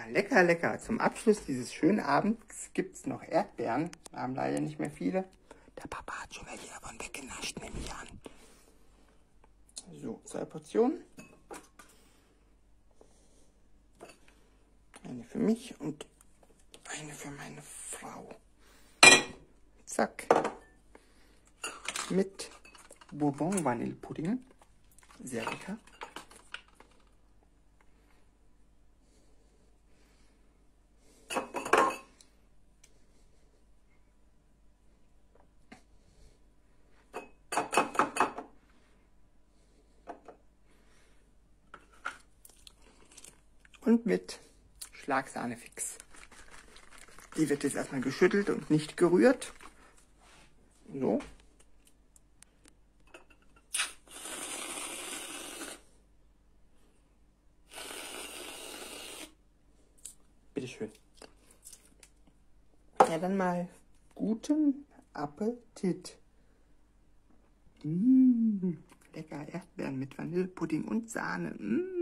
Ja, lecker, lecker. Zum Abschluss dieses schönen Abends gibt es noch Erdbeeren. Wir haben leider nicht mehr viele. Der Papa hat schon welche davon weggenascht, nehme ich an. So, zwei Portionen. Eine für mich und eine für meine Frau. Zack. Mit Bourbon Vanillepudding. Sehr lecker. Und mit Schlagsahne fix. Die wird jetzt erstmal geschüttelt und nicht gerührt. So. Bitteschön. Ja, dann mal guten Appetit. Mmh, lecker Erdbeeren mit Vanillepudding und Sahne. Mmh.